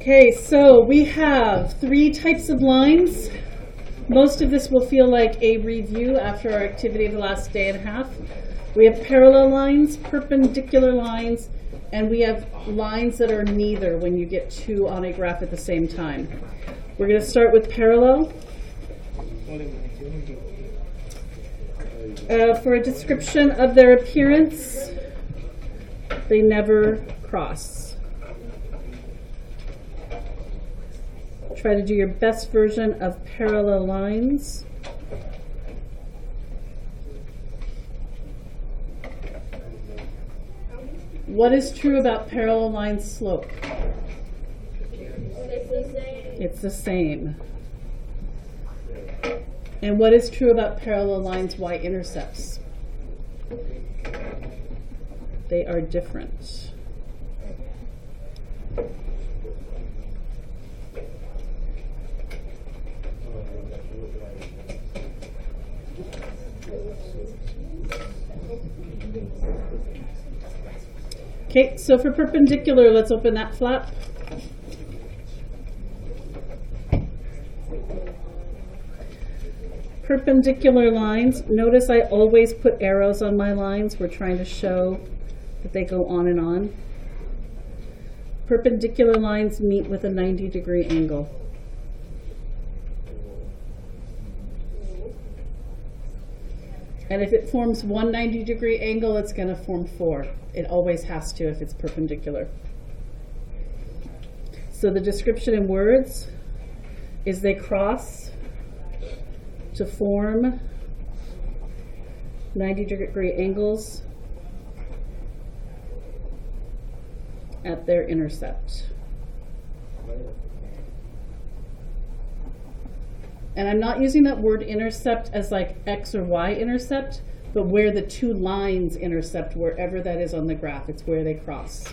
Okay, so we have three types of lines. Most of this will feel like a review after our activity of the last day and a half. We have parallel lines, perpendicular lines, and we have lines that are neither when you get two on a graph at the same time. We're going to start with parallel. Uh, for a description of their appearance, they never cross. Try to do your best version of parallel lines. What is true about parallel line slope? It's the same. And what is true about parallel lines y-intercepts? They are different. Okay, so for perpendicular, let's open that flap. Perpendicular lines, notice I always put arrows on my lines. We're trying to show that they go on and on. Perpendicular lines meet with a 90 degree angle. And if it forms one 90 degree angle, it's going to form four. It always has to if it's perpendicular. So the description in words is they cross to form 90 degree angles at their intercept. And I'm not using that word intercept as like X or Y intercept, but where the two lines intercept, wherever that is on the graph, it's where they cross.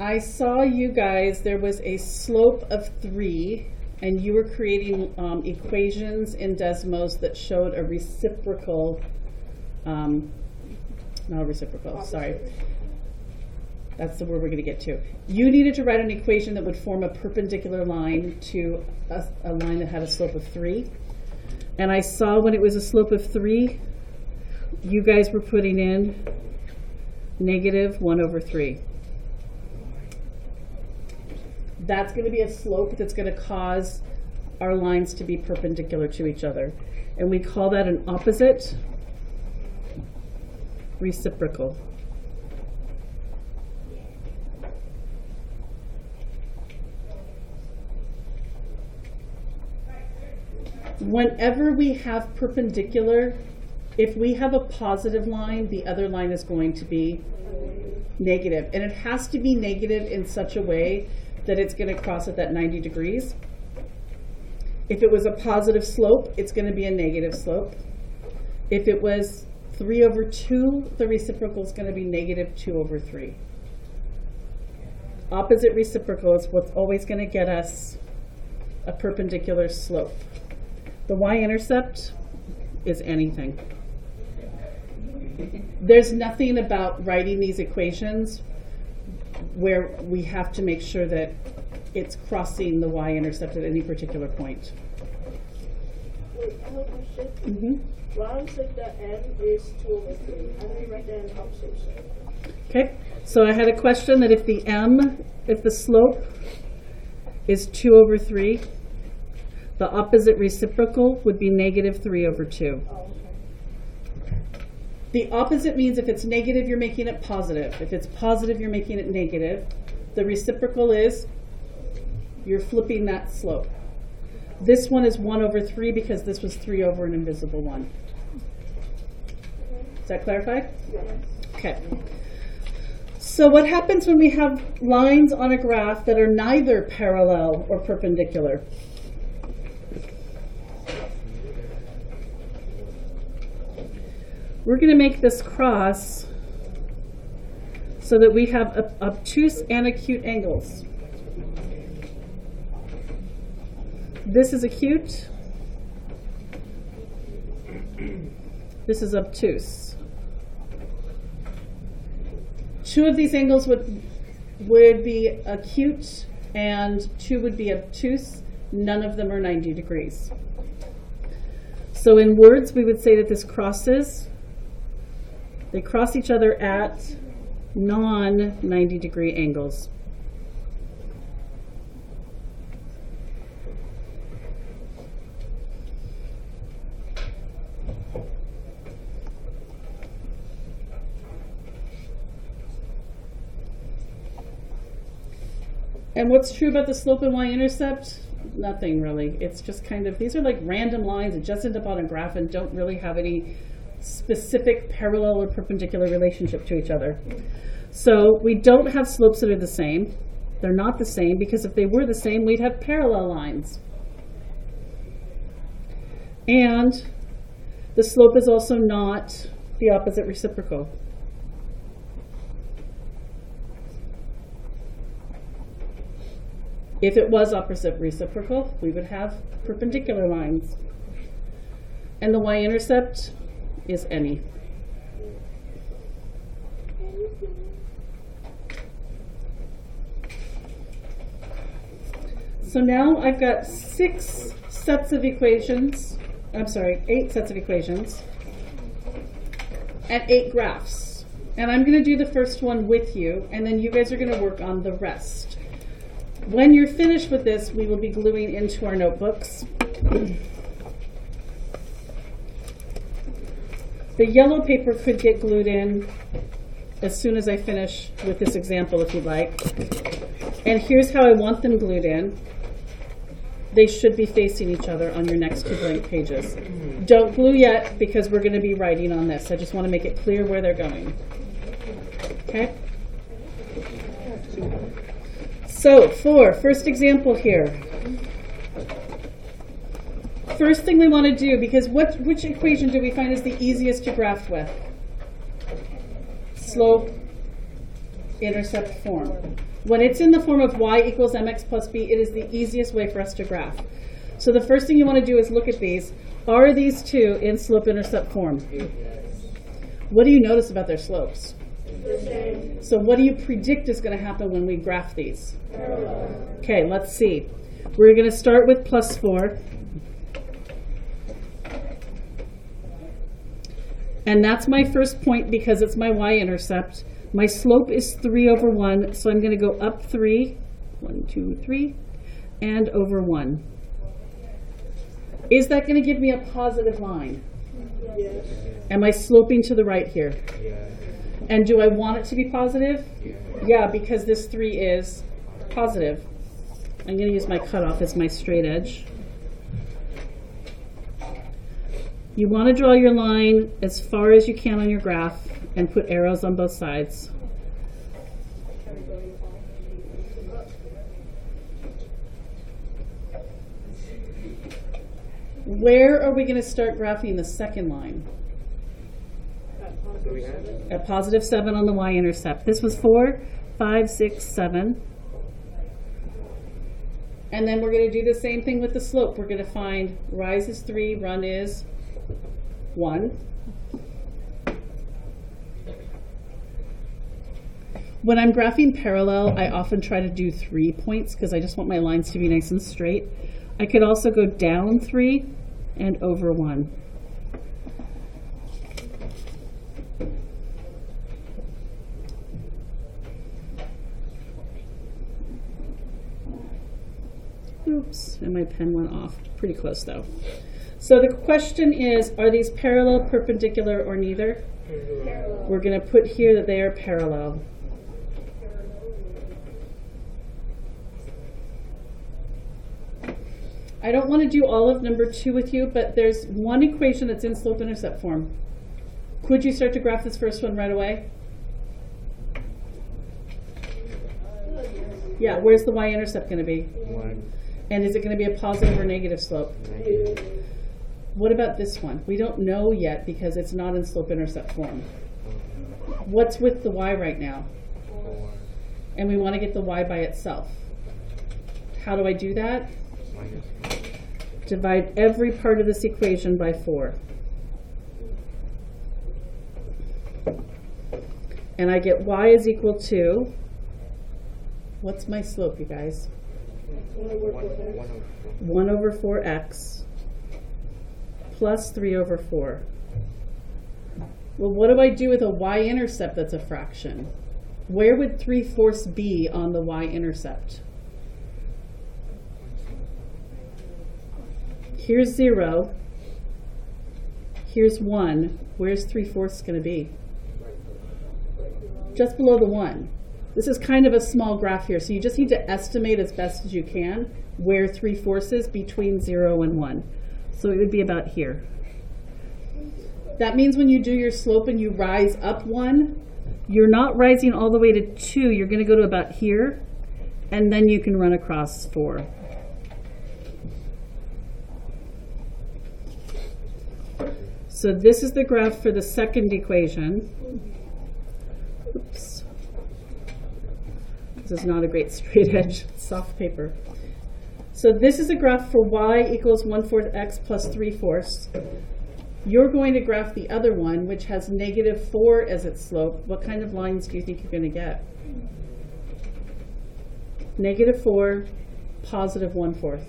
I saw you guys, there was a slope of three, and you were creating um, equations in Desmos that showed a reciprocal, um, not reciprocal, sorry. That's the word we're going to get to. You needed to write an equation that would form a perpendicular line to a, a line that had a slope of three. And I saw when it was a slope of three, you guys were putting in negative one over three. That's going to be a slope that's going to cause our lines to be perpendicular to each other. And we call that an opposite reciprocal. Whenever we have perpendicular, if we have a positive line, the other line is going to be negative. And it has to be negative in such a way that it's going to cross at that 90 degrees. If it was a positive slope, it's going to be a negative slope. If it was 3 over 2, the reciprocal is going to be negative 2 over 3. Opposite reciprocal is what's always going to get us a perpendicular slope. The y-intercept is anything. There's nothing about writing these equations where we have to make sure that it's crossing the y-intercept at any particular point. Wait, I have a question. Ron said the n is 2 over 3. How do we write that in opposite? Okay, so I had a question that if the m, if the slope is 2 over 3, the opposite reciprocal would be negative 3 over 2. Oh, okay. The opposite means if it's negative, you're making it positive. If it's positive, you're making it negative. The reciprocal is you're flipping that slope. This one is 1 over 3 because this was 3 over an invisible 1. Is that clarified? Yes. Okay. So what happens when we have lines on a graph that are neither parallel or perpendicular? We're going to make this cross so that we have obtuse and acute angles. This is acute. This is obtuse. Two of these angles would, would be acute and two would be obtuse. None of them are 90 degrees. So in words, we would say that this crosses, they cross each other at non 90 degree angles. And what's true about the slope and y-intercept? Nothing really. It's just kind of, these are like random lines that just end up on a graph and don't really have any specific parallel or perpendicular relationship to each other. So we don't have slopes that are the same. They're not the same because if they were the same, we'd have parallel lines. And the slope is also not the opposite reciprocal. If it was opposite reciprocal, we would have perpendicular lines. And the y-intercept is any. So now I've got six sets of equations, I'm sorry, eight sets of equations, and eight graphs. And I'm going to do the first one with you, and then you guys are going to work on the rest. When you're finished with this, we will be gluing into our notebooks. The yellow paper could get glued in as soon as I finish with this example, if you'd like. And here's how I want them glued in. They should be facing each other on your next two blank pages. Don't glue yet because we're going to be writing on this. I just want to make it clear where they're going. Okay? So, for first example here. First thing we want to do, because what, which equation do we find is the easiest to graph with? Slope intercept form. When it's in the form of y equals mx plus b, it is the easiest way for us to graph. So the first thing you want to do is look at these. Are these two in slope intercept form? What do you notice about their slopes? So what do you predict is going to happen when we graph these? Okay, let's see. We're going to start with plus 4. And that's my first point because it's my y-intercept. My slope is 3 over 1, so I'm going to go up 3, 1, 2, 3, and over 1. Is that going to give me a positive line? Yes. Am I sloping to the right here? And do I want it to be positive? Yeah, because this 3 is positive. I'm going to use my cutoff as my straight edge. You want to draw your line as far as you can on your graph and put arrows on both sides. Where are we going to start graphing the second line? At positive 7 on the y-intercept. This was 4, 5, 6, 7. And then we're going to do the same thing with the slope. We're going to find rise is 3, run is 1. When I'm graphing parallel, I often try to do three points because I just want my lines to be nice and straight. I could also go down 3 and over 1. Oops, and my pen went off. Pretty close though. So the question is, are these parallel, perpendicular, or neither? Parallel. We're going to put here that they are parallel. I don't want to do all of number two with you, but there's one equation that's in slope intercept form. Could you start to graph this first one right away? Yeah, where's the y-intercept going to be? One, And is it going to be a positive or negative slope? What about this one? We don't know yet because it's not in slope intercept form. What's with the y right now? And we want to get the y by itself. How do I do that? Divide every part of this equation by 4. And I get y is equal to, what's my slope, you guys? One over One, four one x. over four. 1 over 4x plus 3 over 4. Well, what do I do with a y-intercept that's a fraction? Where would 3 fourths be on the y-intercept? Here's 0. Here's 1. Where's 3 fourths going to be? Just below the 1. This is kind of a small graph here, so you just need to estimate as best as you can where 3 fourths is between 0 and 1. So it would be about here. That means when you do your slope and you rise up 1, you're not rising all the way to 2. You're going to go to about here, and then you can run across 4. So this is the graph for the second equation. Oops. This is not a great straight edge, soft paper. So this is a graph for y equals 1 fourth x plus 3 fourths. You're going to graph the other one, which has negative 4 as its slope. What kind of lines do you think you're going to get? Negative 4, positive 1 fourth.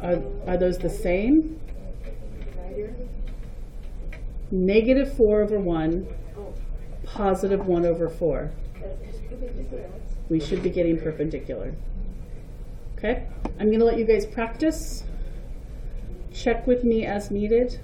Are, are those the same? Negative 4 over 1, Oh, positive 1 over 4. We should be getting perpendicular. Okay, I'm gonna let you guys practice. Check with me as needed.